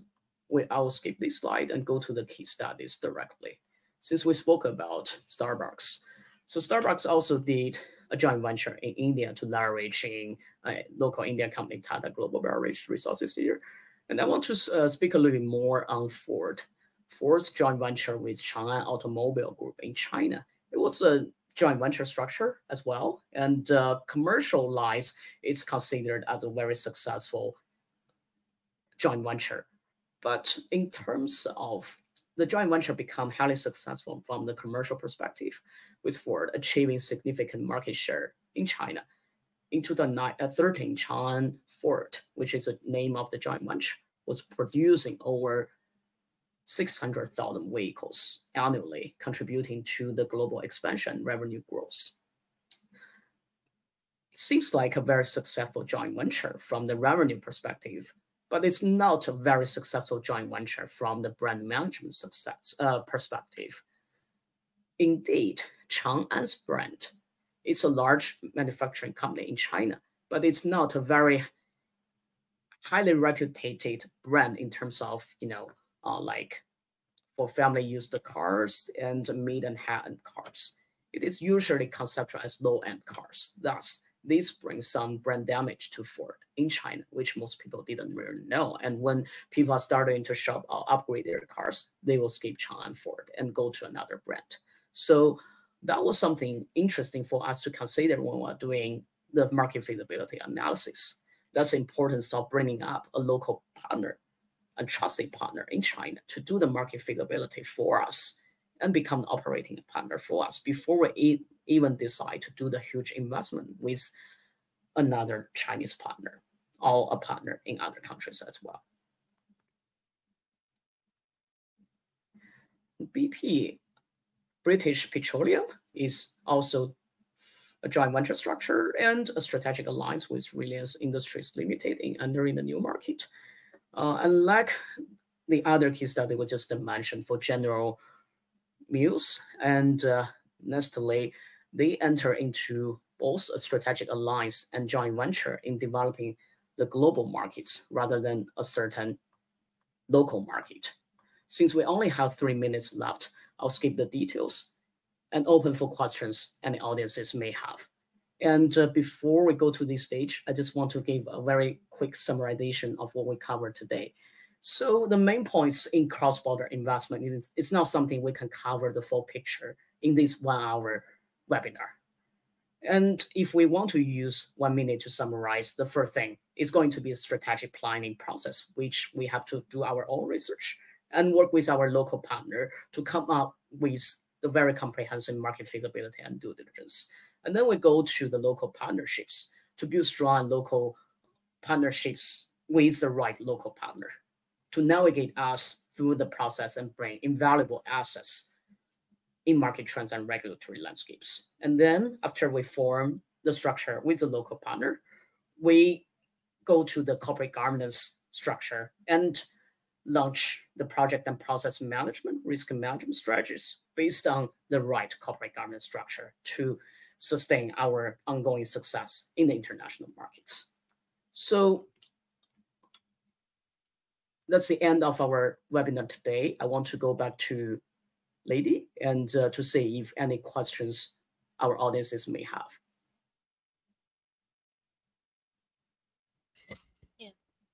We, I will skip this slide and go to the key studies directly. Since we spoke about Starbucks, so Starbucks also did a joint venture in India to leverage in a local Indian company, Tata Global Beverage Resources here. And I want to uh, speak a little bit more on Ford. Ford's joint venture with Chang'an Automobile Group in China. It was a joint venture structure as well, and uh, commercialized it's considered as a very successful joint venture. But in terms of the joint venture become highly successful from the commercial perspective, with Ford achieving significant market share in China. In 2013, uh, Chang'an Ford, which is the name of the joint venture, was producing over 600,000 vehicles annually, contributing to the global expansion revenue growth. It seems like a very successful joint venture from the revenue perspective, but it's not a very successful joint venture from the brand management success uh, perspective. Indeed, Chang'an's brand is a large manufacturing company in China, but it's not a very highly reputed brand in terms of you know uh, like for family use the cars and mid and high end cars. It is usually conceptual as low end cars. Thus, this brings some brand damage to Ford in China, which most people didn't really know. And when people are starting to shop or upgrade their cars, they will skip Chang'an Ford and go to another brand. So that was something interesting for us to consider when we're doing the market feasibility analysis. That's the importance of bringing up a local partner, a trusted partner in China to do the market feasibility for us and become the operating partner for us before we even decide to do the huge investment with another Chinese partner or a partner in other countries as well. BP British Petroleum is also a joint venture structure and a strategic alliance with Reliance Industries Limited in entering the new market. Uh, unlike the other key study we just mentioned for General Mills and uh, Nestle, they enter into both a strategic alliance and joint venture in developing the global markets rather than a certain local market. Since we only have three minutes left, I'll skip the details and open for questions any audiences may have. And uh, before we go to this stage, I just want to give a very quick summarization of what we covered today. So the main points in cross-border investment is it's not something we can cover the full picture in this one-hour webinar. And if we want to use one minute to summarize, the first thing is going to be a strategic planning process, which we have to do our own research and work with our local partner to come up with the very comprehensive market feasibility and due diligence. And then we go to the local partnerships to build strong local partnerships with the right local partner to navigate us through the process and bring invaluable assets in market trends and regulatory landscapes. And then after we form the structure with the local partner, we go to the corporate governance structure and launch the project and process management, risk management strategies based on the right corporate governance structure to sustain our ongoing success in the international markets. So that's the end of our webinar today. I want to go back to Lady and uh, to see if any questions our audiences may have. Yeah.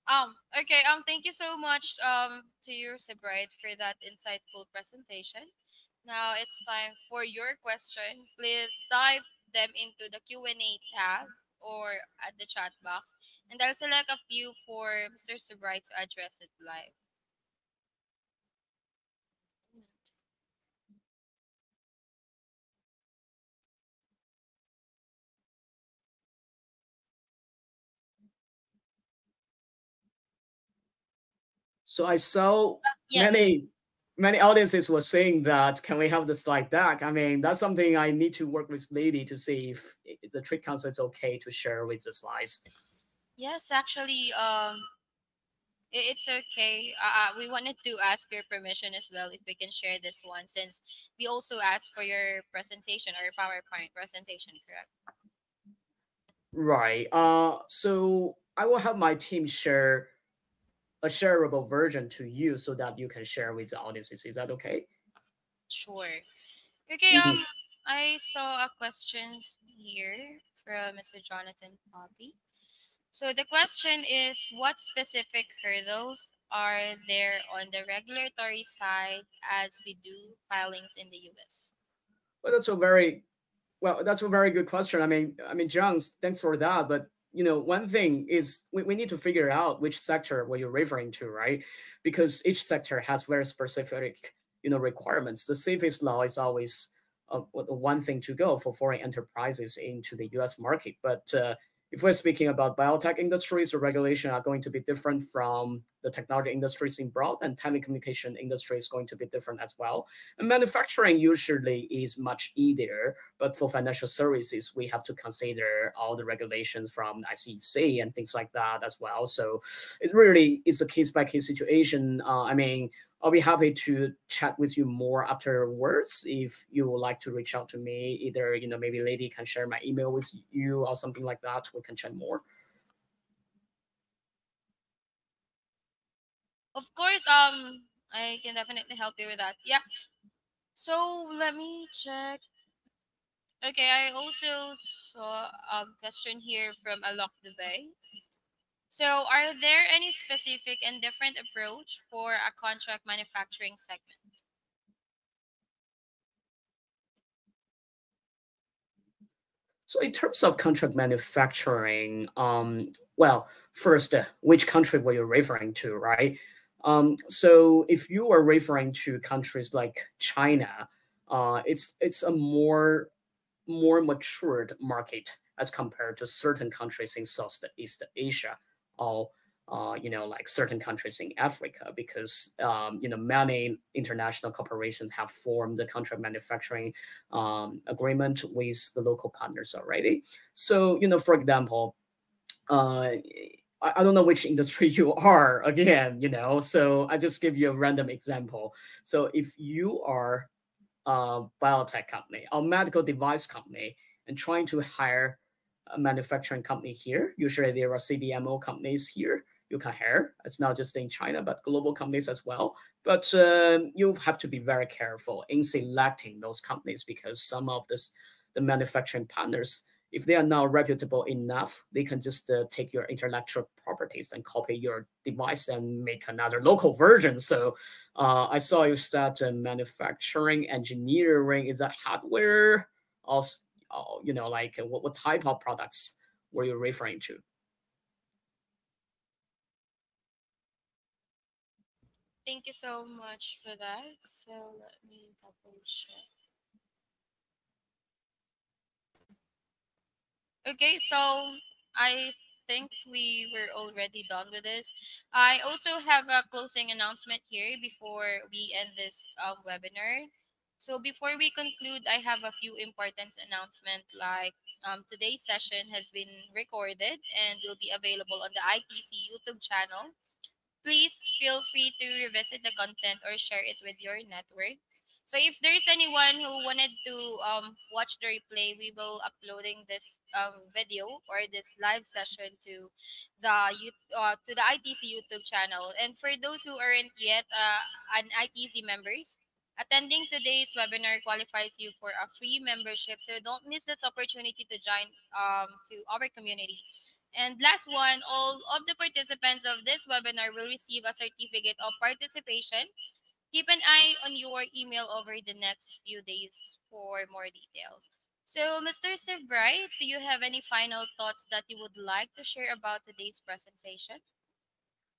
Um, okay, um, thank you so much um, to you, Sebright, for that insightful presentation. Now it's time for your question. Please type them into the Q&A tab or at the chat box, and I'll select a few for Mr. Sebright to address it live. So I saw uh, yes. many many audiences were saying that can we have the slide deck? I mean, that's something I need to work with Lady to see if the Trade Council is okay to share with the slides. Yes, actually, um, It's okay. Uh, we wanted to ask your permission as well if we can share this one since we also asked for your presentation or PowerPoint presentation, correct? Right. Uh, so I will have my team share a shareable version to you so that you can share with the audiences. Is that okay? Sure. Okay. Mm-hmm. Um, I saw a questions here from Mr. Jonathan Poppy. So the question is, what specific hurdles are there on the regulatory side as we do filings in the US? Well, that's a very well, that's a very good question. I mean, I mean, John, thanks for that. But you know, one thing is we, we need to figure out which sector what you're referring to, right? Because each sector has very specific, you know, requirements. The CFIUS law is always uh, one thing to go for foreign enterprises into the U.S. market, but uh, if we're speaking about biotech industries, the regulation are going to be different from the technology industries in broad, and telecommunication industry is going to be different as well. And manufacturing usually is much easier, but for financial services, we have to consider all the regulations from SEC and things like that as well. So it really is a case by case situation. Uh, I mean, I'll be happy to chat with you more afterwards if you would like to reach out to me. Either, you know, maybe Lady can share my email with you or something like that. We can chat more. Of course, um, I can definitely help you with that. Yeah. So let me check. Okay, I also saw a question here from Alok Dubey. So, are there any specific and different approach for a contract manufacturing segment? So in terms of contract manufacturing, um, well, first, uh, which country were you referring to, right? Um, so if you are referring to countries like China, uh, it's it's a more more matured market as compared to certain countries in Southeast Asia or uh, you know, like certain countries in Africa, because um, you know many international corporations have formed the contract manufacturing um, agreement with the local partners already. So you know, for example, uh, I, I don't know which industry you are again, you know, so I just give you a random example. So if you are a biotech company or medical device company and trying to hire manufacturing company here. Usually there are CDMO companies here you can hire. It's not just in China, but global companies as well. But uh, you have to be very careful in selecting those companies because some of this, the manufacturing partners, if they are not reputable enough, they can just uh, take your intellectual properties and copy your device and make another local version. So uh, I saw you start uh, manufacturing engineering. Is that hardware? Also, uh, you know, like uh, what, what type of products were you referring to? Thank you so much for that. So let me double check. Okay, so I think we were already done with this. I also have a closing announcement here before we end this um, webinar. So before we conclude, I have a few important announcements like um, today's session has been recorded and will be available on the ITC YouTube channel. Please feel free to revisit the content or share it with your network. So if there's anyone who wanted to um, watch the replay, we will uploading this um, video or this live session to the uh, to the ITC YouTube channel. And for those who aren't yet uh, an ITC members, attending today's webinar qualifies you for a free membership. So don't miss this opportunity to join um, to our community. And last one, all of the participants of this webinar will receive a certificate of participation keep an eye on your email over the next few days for more details. So, Mr. Bright, do you have any final thoughts that you would like to share about today's presentation?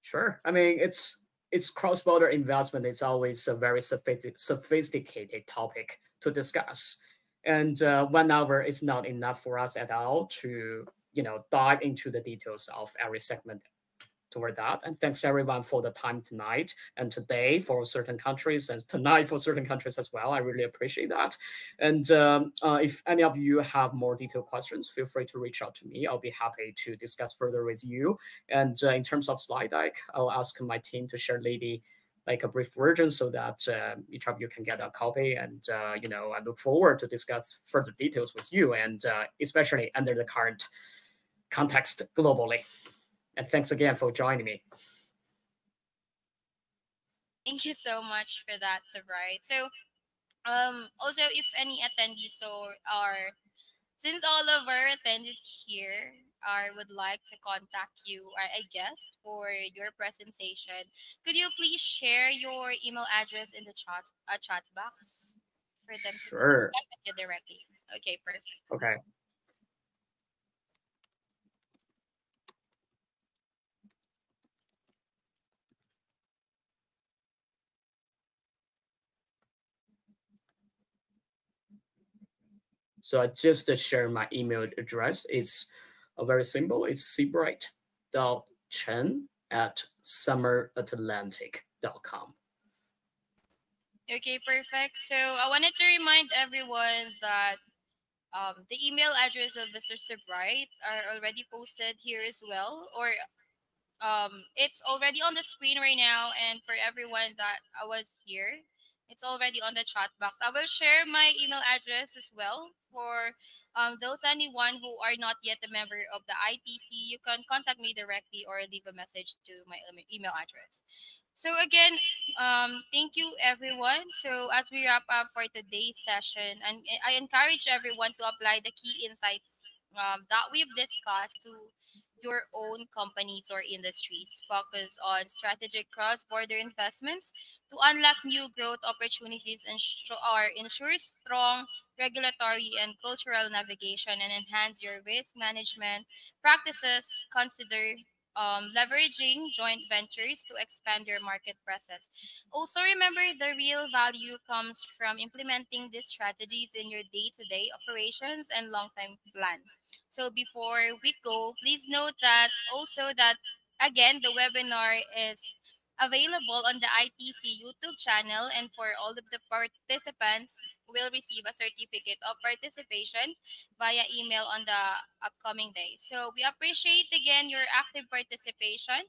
Sure. I mean, it's it's cross-border investment is always a very sophisticated topic to discuss, and uh, one hour is not enough for us at all to you know dive into the details of every segment toward that. And thanks everyone for the time tonight and today for certain countries and tonight for certain countries as well. I really appreciate that. And um, uh, if any of you have more detailed questions, feel free to reach out to me. I'll be happy to discuss further with you. And uh, in terms of slide deck, I'll ask my team to share Lady like a brief version so that uh, each of you can get a copy. And, uh, you know, I look forward to discuss further details with you and uh, especially under the current context globally. And thanks again for joining me. Thank you so much for that, Sebright. So, um, also, if any attendees or are, since all of our attendees here are would like to contact you, I, I guess, for your presentation, could you please share your email address in the chat uh, chat box for them sure. to contact you directly? Okay, perfect. Okay. So I just uh, share my email address. It's uh, very simple. It's sebright.chen at summeratlantic.com. Okay, perfect. So I wanted to remind everyone that um, the email address of Mr. Sebright are already posted here as well, or um, it's already on the screen right now. And for everyone that I was here, it's already on the chat box. I will share my email address as well for um, those anyone who are not yet a member of the ITC. You can contact me directly or leave a message to my email address. So again, um, thank you everyone. So as we wrap up for today's session, and I encourage everyone to apply the key insights um, that we've discussed to your own companies or industries. Focus on strategic cross-border investments to unlock new growth opportunities and ensure strong regulatory and cultural navigation and enhance your risk management practices. Consider um, leveraging joint ventures to expand your market presence. Also, remember the real value comes from implementing these strategies in your day to day operations and long term plans. So, before we go, please note that also that again, the webinar is available on the ITC YouTube channel, and for all of the participants, will receive a certificate of participation via email on the upcoming day. So we appreciate again your active participation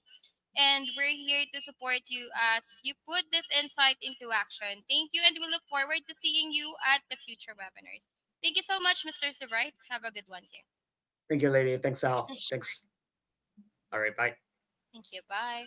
and we're here to support you as you put this insight into action. Thank you and we look forward to seeing you at the future webinars. Thank you so much, Mr. Sebright. Have a good one here. Thank you, lady. Thanks, Al. Thanks. All right, bye. Thank you. Bye.